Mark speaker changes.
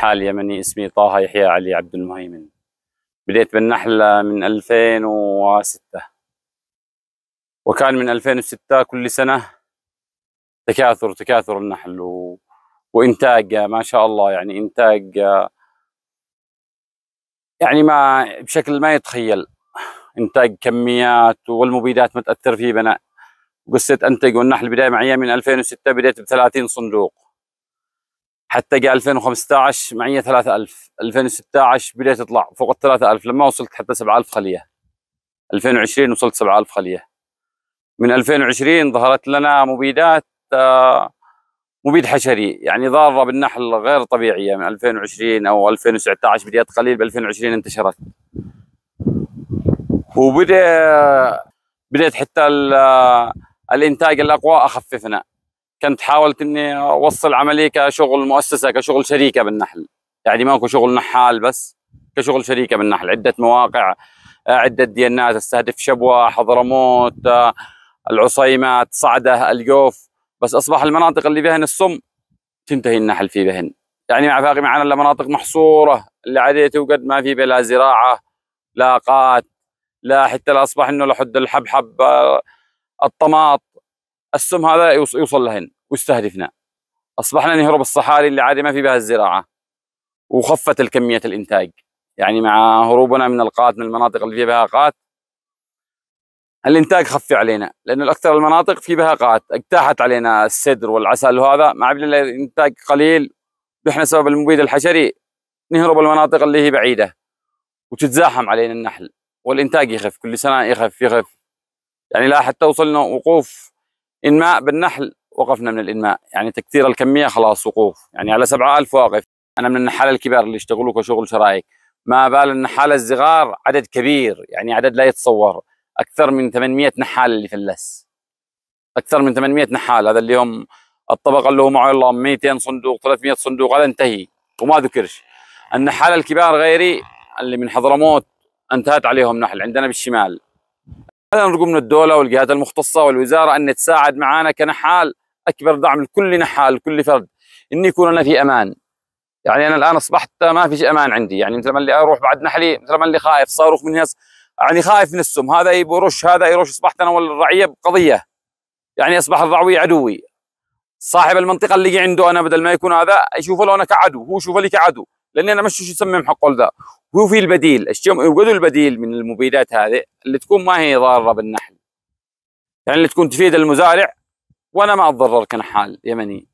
Speaker 1: نحال يمني اسمي طه يحيى علي عبد المهيمن. بديت بالنحل من 2006 وكان من 2006 كل سنة تكاثر تكاثر النحل و... وإنتاج ما شاء الله يعني إنتاج يعني ما بشكل ما يتخيل. إنتاج كميات والمبيدات ما تأثر فيه بناء. قصة أنتج والنحل بداية معي من 2006 بديت ب 30 صندوق. حتى جاء 2015 معي 3000 2016 بديت اطلع فوق ال 3000 لما وصلت حتى 7000 خلية. 2020 وصلت 7000 خلية. من 2020 ظهرت لنا مبيدات آه، مبيد حشري. يعني ضارة بالنحل غير طبيعية. من 2020 أو 2019 بديت قليل ب 2020 انتشرت. وبدأ بديت حتى الإنتاج الأقوى أخففنا. كنت حاولت إني أوصل عملي كشغل مؤسسة كشغل شريكة بالنحل. يعني ماكو شغل نحال بس كشغل شريكة بالنحل. عدة مواقع عدة ديانات تستهدف شبوة حضرموت العصيمات صعدة الجوف. بس أصبح المناطق اللي بهن السم تنتهي النحل في بهن. يعني مع باقي معنا إلا مناطق محصورة اللي عاديه توجد ما في بلا زراعة لا قات لا حتى لا أصبح إنه لحد الحبحب الطماط. السم هذا يوصل لهن. ويستهدفنا أصبحنا نهرب الصحاري اللي عادي ما في بها الزراعة. وخفت الكمية الإنتاج. يعني مع هروبنا من القات من المناطق اللي فيها بها قات الإنتاج خف علينا. لأنه الأكثر المناطق في بها قات. اجتاحت علينا السدر والعسل وهذا. مع الإنتاج قليل إحنا سبب المبيد الحشري نهرب المناطق اللي هي بعيدة. وتتزاحم علينا النحل. والإنتاج يخف كل سنة يخف يخف. يعني لا حتى وصلنا وقوف إنماء بالنحل. وقفنا من الإنماء. يعني تكثير الكمية خلاص وقوف. يعني على 7000 واقف. أنا من النحاله الكبار اللي يشتغلوا كشغل شرايك ما بال النحاله الصغار عدد كبير. يعني عدد لا يتصور. أكثر من 800 نحال اللي فلس أكثر من 800 نحال. هذا اللي هم الطبقة اللي هو معه الله 200 صندوق 300 صندوق. هذا انتهي. وما ذكرش. النحاله الكبار غيري اللي من حضرموت انتهت عليهم نحل عندنا بالشمال. هذا نرجو من الدولة والجهات المختصة والوزارة أن تساعد معنا كنحال أكبر دعم لكل نحال لكل فرد ان يكون لنا في أمان. يعني أنا الآن أصبحت ما فيش أمان عندي. يعني مثل ما اللي أروح بعد نحلي مثل ما اللي خايف صاروخ من ناس يعني خايف من السم. هذا يرش هذا يرش أصبحت أنا والرعية بقضية. يعني أصبح الرعوي عدوي. صاحب المنطقة اللي عنده أنا بدل ما يكون هذا يشوفه له أنا كعدو هو يشوفه لي كعدو. لأني أنا مش شو يسمم حقه ذا. هو في البديل. يوجدوا البديل من المبيدات هذه اللي تكون ما هي ضارة بالنحل. يعني اللي تكون تفيد المزارع وأنا ما أتضرر كنحال يمني.